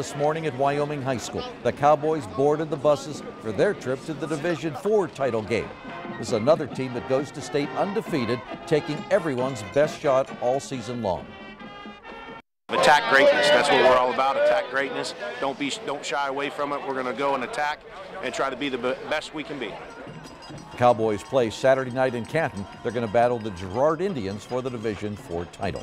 This morning at Wyoming High School, the Cowboys boarded the buses for their trip to the Division IV title game. This is another team that goes to state undefeated, taking everyone's best shot all season long. Attack greatness. That's what we're all about. Attack greatness. Don't be, don't shy away from it. We're going to go and attack and try to be the best we can be. Cowboys play Saturday night in Canton. They're going to battle the Girard Indians for the Division IV title.